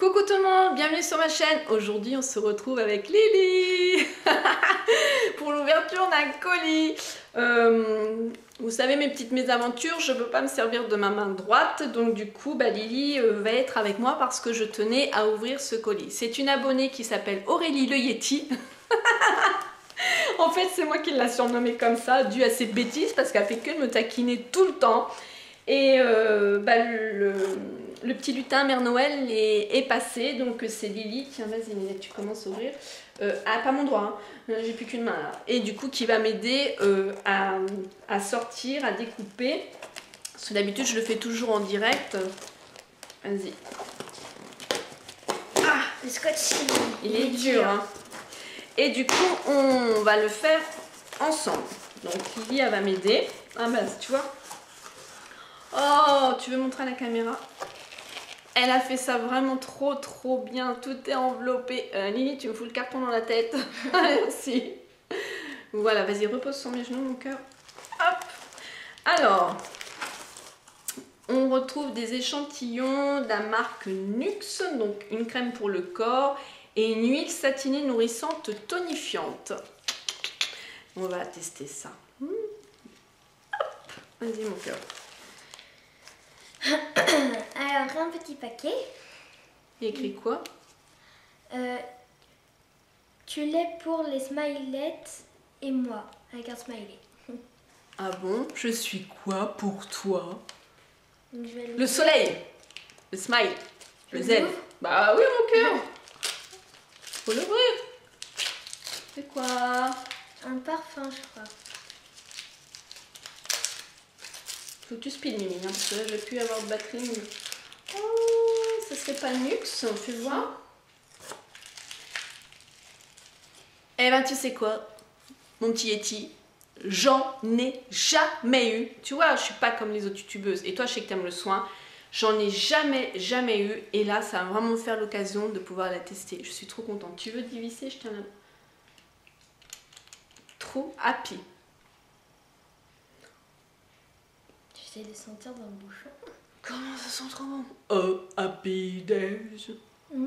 Coucou tout le monde, bienvenue sur ma chaîne. Aujourd'hui, on se retrouve avec Lily pour l'ouverture d'un colis. Euh, vous savez, mes petites mésaventures, je ne peux pas me servir de ma main droite. Donc du coup, bah, Lily euh, va être avec moi parce que je tenais à ouvrir ce colis. C'est une abonnée qui s'appelle Aurélie le Yeti. en fait, c'est moi qui l'a surnommée comme ça, dû à ses bêtises parce qu'elle fait que me taquiner tout le temps. Et euh, bah, le, petit lutin Mère Noël est, passé, donc c'est Lily. Tiens, vas-y, tu commences à ouvrir. Euh, ah, pas mon droit, hein. j'ai plus qu'une main là. Et du coup, qui va m'aider euh, à, sortir, à découper. Parce que d'habitude, je le fais toujours en direct. Vas-y. Ah, le scotch, il, est, dur. Hein. Et du coup, on va le faire ensemble. Donc, Lily, elle va m'aider. Ah, bah, tu vois, Oh, tu veux montrer à la caméra? Elle a fait ça vraiment trop trop bien. Tout est enveloppé. Euh, Lily, tu me fous le carton dans la tête. Merci. Voilà, vas-y, repose sur mes genoux, mon cœur. Hop Alors, on retrouve des échantillons de la marque Nux, donc une crème pour le corps et une huile satinée nourrissante tonifiante. On va tester ça. Hop Vas-y, mon cœur. Alors, un petit paquet. Il écrit quoi? Euh, Tu l'es pour les smileys et moi, avec un smiley. Ah bon? Je suis quoi pour toi? Le soleil! Le smile! Le zen! Bah oui, mon cœur! Faut l'ouvrir! C'est quoi? Un parfum, je crois. Tu speed, Mimi, hein, parce que je vais plus avoir de batterie. Oh, ça serait pas Nux, fais voir. Eh ben, tu sais quoi, mon petit Yeti J'en ai jamais eu. Tu vois, je suis pas comme les autres youtubeuses. Et toi, je sais que tu aimes le soin. J'en ai jamais, jamais eu. Et là, ça va vraiment me faire l'occasion de pouvoir la tester. Je suis trop contente. Tu veux dévisser Je t'en Trop happy. J'essaie de sentir dans le bouchon. Comment ça sent trop bon Oh, happy days. Mm.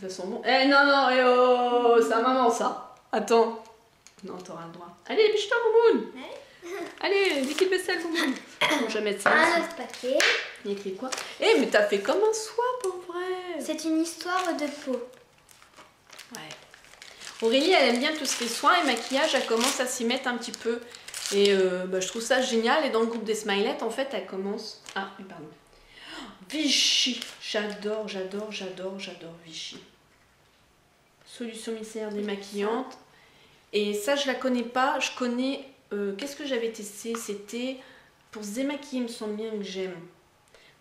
Ça sent bon. Eh non, non, eh oh, c'est à maman ça. Attends. Non, t'auras le droit. Allez, dépêche-toi, Moumoun. Allez, liquide vaisselle, je vais mettre ça. Un autre paquet. Il écrit quoi Eh, mais t'as fait comme un swap en vrai. C'est une histoire de peau. Ouais. Aurélie, elle aime bien tout ce qui est soins et maquillage. Elle commence à s'y mettre un petit peu. Et euh, bah, je trouve ça génial. Et dans le groupe des Smilettes, en fait, elle commence... Ah, pardon. Vichy J'adore, j'adore, j'adore, j'adore Vichy. Solution micellaire démaquillante. Et ça, je la connais pas. Je connais... Euh, qu'est-ce que j'avais testé? C'était pour se démaquiller, il me semble bien que j'aime.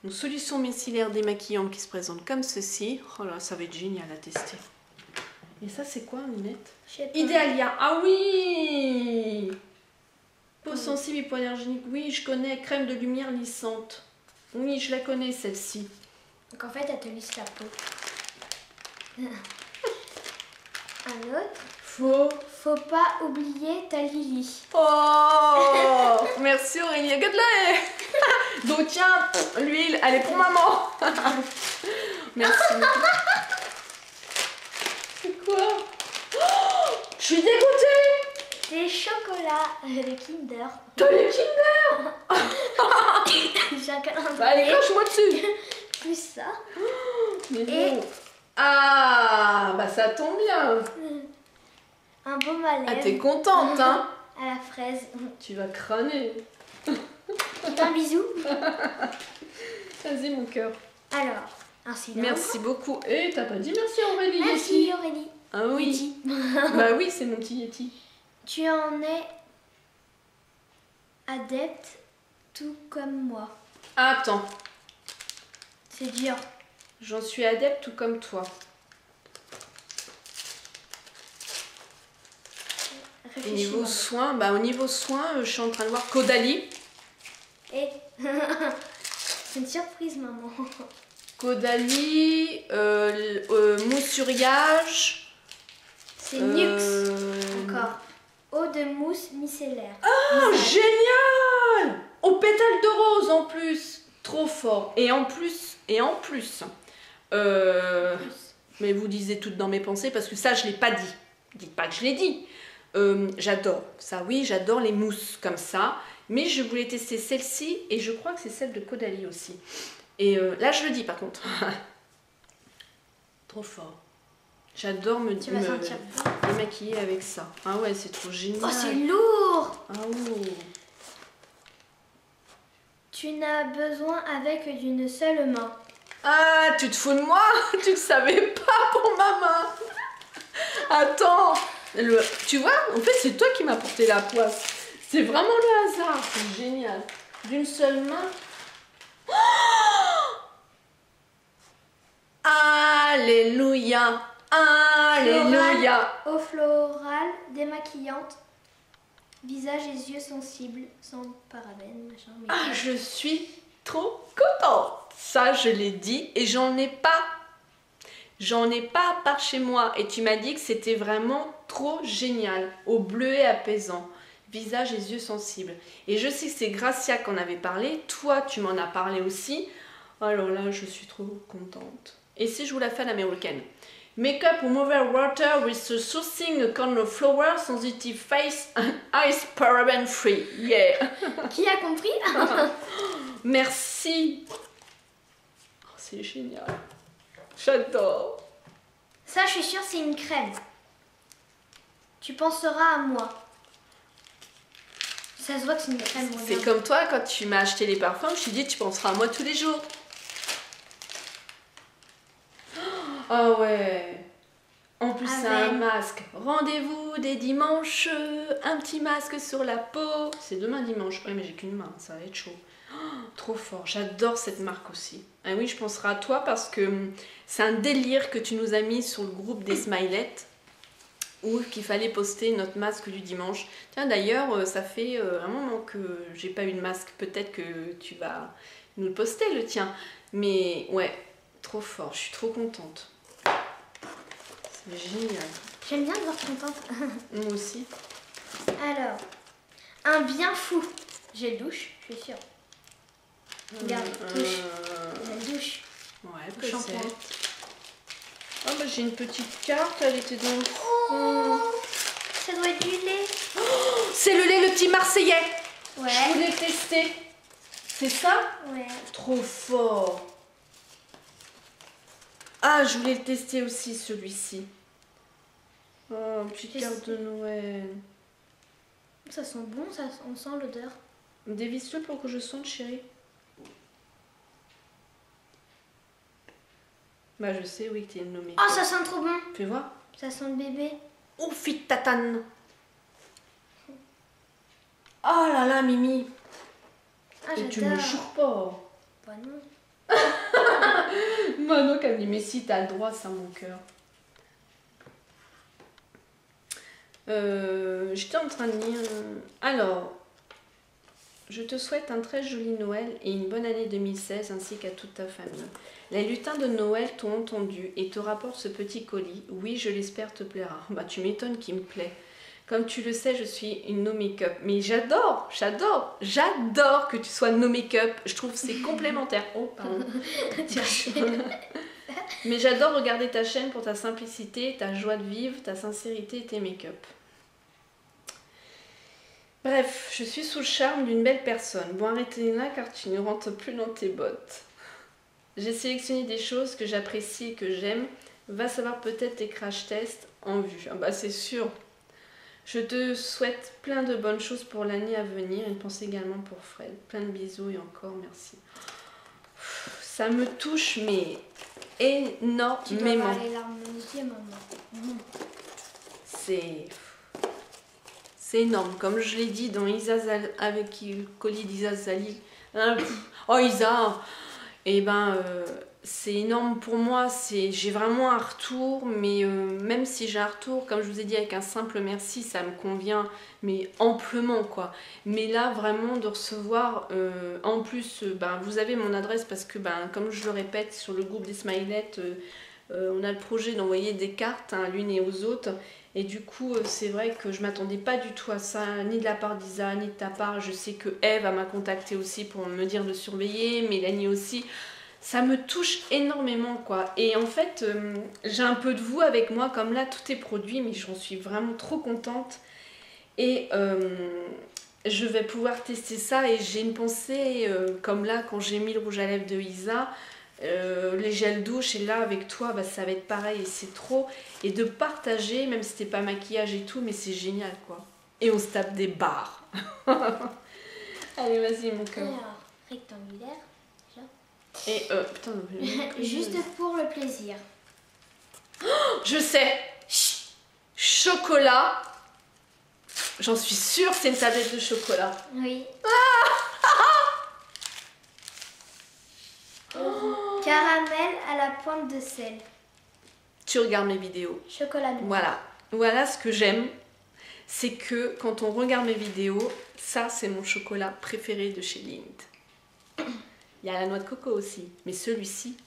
Donc, solution micellaire démaquillante qui se présente comme ceci. Oh là, ça va être génial à tester. Et ça, c'est quoi, Minette Idéalia. Ah oui Peau sensible et hypoallergénique, oui, je connais. Crème de lumière lissante. Oui, je la connais celle-ci. Donc en fait, elle te lisse la peau. Un autre. Faut. Faut pas oublier ta Lily. Oh Merci Aurélie. Regarde-la Donc tiens, l'huile, elle est pour maman. Merci. C'est quoi oh, Je suis dégoûtée des chocolats de Kinder. T'as les Kinder J'ai un. Bah, allez, crache-moi dessus. Plus ça. Mais Et... Ah, bah ça tombe bien. Un beau malin. Ah, t'es contente, hein À la fraise. Tu vas crâner. Un bisou. Vas-y, mon cœur. Alors, un cylindre. Merci beaucoup. Et t'as pas dit merci Aurélie Merci Aurélie. Ah oui. bah oui, c'est mon petit Yeti. Tu en es adepte tout comme moi. Attends. C'est dur. J'en suis adepte tout comme toi. Au niveau soins, bah au niveau soins, je suis en train de voir Caudalie. Et c'est une surprise maman. Caudalie, euh, euh, moussuriage. C'est euh. Eau de mousse micellaire. Ah, génial Au pétale de rose en plus. Trop fort. Et en plus, et en plus, Euh, mais vous lisez toutes dans mes pensées parce que ça, je l'ai pas dit. Dites pas que je l'ai dit. Euh, j'adore. Ça, oui, j'adore les mousses comme ça. Mais je voulais tester celle-ci et je crois que c'est celle de Caudalie aussi. Et euh, là, je le dis par contre. trop fort. J'adore me, Tu vas me sentir. démaquiller avec ça. Ah ouais, c'est trop génial. Oh, c'est lourd ah ouh. Tu n'as besoin avec d'une seule main. Ah, tu te fous de moi? Tu ne savais pas pour ma main Attends le- Tu vois, en fait, c'est toi qui m'as porté la poisse. C'est vraiment le hasard, c'est génial. D'une seule main. Oh Alléluia Alléluia Eau florale, démaquillante, visage et yeux sensibles, sans parabènes, machin. mais- Ah, je suis trop contente. Ça, je l'ai dit et j'en ai pas. J'en ai pas par chez moi. Et tu m'as dit que c'était vraiment trop génial. Au bleuet apaisant. Visage et yeux sensibles. Et je sais que c'est Gracia qu'on avait parlé. Toi, tu m'en as parlé aussi. Alors là, je suis trop contente. Et si je vous la fais à l'américaine Makeup remover water with a soothing corner flower sensitive face and eyes paraben free. Yeah Qui a compris? Merci. Oh, c'est génial. J'adore. Ça, je suis sûre, c'est une crème. Tu penseras à moi. Ça se voit que c'est une crème. C'est comme toi quand tu m'as acheté les parfums, je t'ai dit tu penseras à moi tous les jours. Ah ouais. En plus, c'est un masque. Rendez-vous des dimanches, un petit masque sur la peau. C'est demain dimanche. Ouais, mais j'ai qu'une main, ça va être chaud. Oh, trop fort, j'adore cette marque aussi. Ah oui, je penserai à toi parce que hum, c'est un délire que tu nous as mis sur le groupe des Smilettes où qu'il fallait poster notre masque du dimanche. Tiens, d'ailleurs, euh, ça fait euh, un moment que j'ai pas eu de masque. Peut-être que tu vas nous le poster, le tien. Mais ouais, trop fort, je suis trop contente. Génial. J'aime bien te voir contente. Moi aussi. Alors, un bien fou. J'ai douche, je suis sûre. Regarde, Euh, douche. La douche. Ouais, shampoing. Ah bah j'ai une petite carte, elle était dans le Oh, ça doit être du lait. C'est le lait, le petit Marseillais Je Ouais. voulais tester. C'est ça? Ouais. Trop fort. Ah, je voulais le tester aussi, celui-ci. Oh, petite Je carte de Noël. Ça sent bon, ça, on sent l'odeur. Dévisse-le pour que je sente, chérie. Bah, je sais, oui, que t'es une nommée. Oh, ça sent trop bon. Fais voir. Ça sent le bébé. Oh, fit tatane. Oh là là, Mimi. Ah, Et tu me jures pas. Bah non. Mano qui dit mais si t'as le droit ça mon cœur. Euh, J'étais en train de lire. euh, Alors, je te souhaite un très joli Noël et une bonne année 2016 ainsi qu'à toute ta famille. Les lutins de Noël t'ont entendu et te rapportent ce petit colis. Oui, je l'espère te plaira. Bah tu m'étonnes qu'il me plaît. Comme tu le sais, je suis une no make-up. Mais j'adore, j'adore, j'adore que tu sois no make-up. Je trouve que c'est complémentaire. Oh, pardon. Mais j'adore regarder ta chaîne pour ta simplicité, ta joie de vivre, ta sincérité et tes make-up. Bref, je suis sous le charme d'une belle personne. Bon, arrêtez là car tu ne rentres plus dans tes bottes. J'ai sélectionné des choses que j'apprécie et que j'aime. Va savoir peut-être tes crash tests en vue. Ah bah c'est sûr. Je te souhaite plein de bonnes choses pour l'année à venir. Une pensée également pour Fred. Plein de bisous et encore merci. Ça me touche mais Tu dois énormément. avoir les larmes aux yeux, maman. C'est c'est énorme. Comme je l'ai dit dans Isa Zal- avec le colis d'Isa Zali. Hein, Oh Isa Et ben euh, c'est énorme pour moi. J'ai vraiment un retour, mais euh, même si j'ai un retour, comme je vous ai dit avec un simple merci, ça me convient, mais amplement quoi. Mais là vraiment de recevoir, euh, en plus, ben, vous avez mon adresse parce que ben comme je le répète sur le groupe des Smilettes. on a le projet d'envoyer des cartes à l'une et aux autres. Et du coup, euh, c'est vrai que je m'attendais pas du tout à ça, ni de la part d'Isa, ni de ta part. Je sais que Eve m'a contacté aussi pour me dire de surveiller, Mélanie aussi. ça me touche énormément quoi. Et en fait, euh, j'ai un peu de vous avec moi, comme là tout est produit, mais j'en suis vraiment trop contente. Et euh, je vais pouvoir tester ça et j'ai une pensée, comme là quand j'ai mis le rouge à lèvres de Isa, les gels douche et là avec toi bah, ça va être pareil et c'est trop. Et de partager, même si c'était pas maquillage et tout, mais c'est génial quoi. Et on se tape des barres. Allez vas-y mon cœur. Alors, rectangulaire. Et euh, putain, Juste pour le plaisir. Je sais. Chocolat. J'en suis sûre, c'est une tablette de chocolat. Oui. Caramel à la pointe de sel. Tu regardes mes vidéos. Chocolat noir. Voilà. Voilà ce que j'aime. C'est que quand on regarde mes vidéos, ça c'est mon chocolat préféré de chez Lind. Il y a la noix de coco aussi. Mais celui-ci,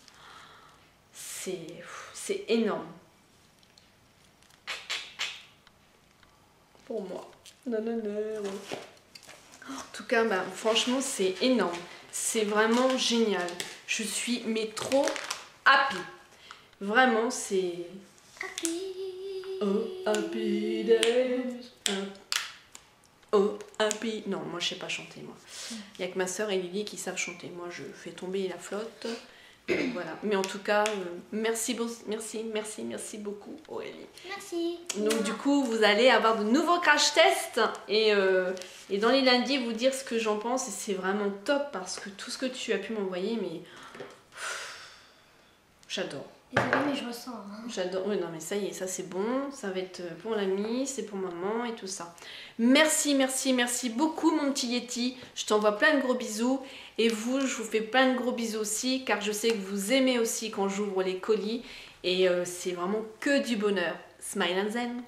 c'est c'est énorme. Pour moi. Non, non, non. En tout cas, bah, franchement, c'est énorme. C'est vraiment génial. Je suis mais trop happy. Vraiment, c'est... Happy. Oh, happy days. Oh, happy. Non, moi je sais pas chanter, moi. Il y a que ma soeur et Lily qui savent chanter. Moi je fais tomber la flotte. Voilà. Mais en tout cas, euh, merci, merci, merci beaucoup, Aurélie. Merci. Donc du coup, vous allez avoir de nouveaux crash tests et, euh, et dans les lundis, vous dire ce que j'en pense. Et c'est vraiment top parce que tout ce que tu as pu m'envoyer, mais j'adore. Désolée, mais je ressens. hein. J'adore. Oui, non, mais ça y est, ça c'est bon. Ça va être pour l'ami, c'est pour maman et tout ça. Merci, merci, merci beaucoup, mon petit Yeti. Je t'envoie plein de gros bisous. Et vous, je vous fais plein de gros bisous aussi, car je sais que vous aimez aussi quand j'ouvre les colis. Et euh, c'est vraiment que du bonheur. Smile and zen.